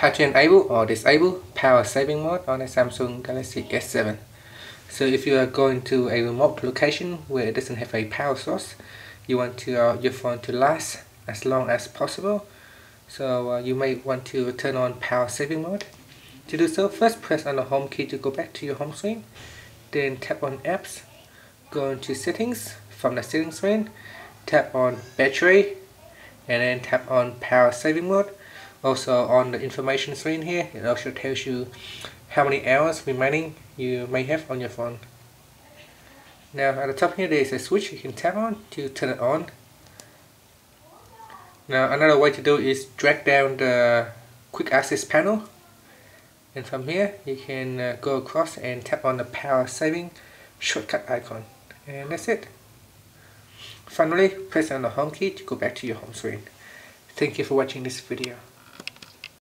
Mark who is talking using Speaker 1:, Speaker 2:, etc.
Speaker 1: how to enable or disable power saving mode on a Samsung Galaxy S7. So if you are going to a remote location where it doesn't have a power source, you want to, uh, your phone to last as long as possible. So uh, you may want to turn on power saving mode. To do so, first press on the home key to go back to your home screen. Then tap on apps, go into settings. From the settings screen, tap on battery and then tap on power saving mode also on the information screen here it also tells you how many hours remaining you may have on your phone. Now at the top here there is a switch you can tap on to turn it on. Now another way to do is drag down the quick access panel. And from here you can uh, go across and tap on the power saving shortcut icon. And that's it. Finally press on the home key to go back to your home screen. Thank you for watching this video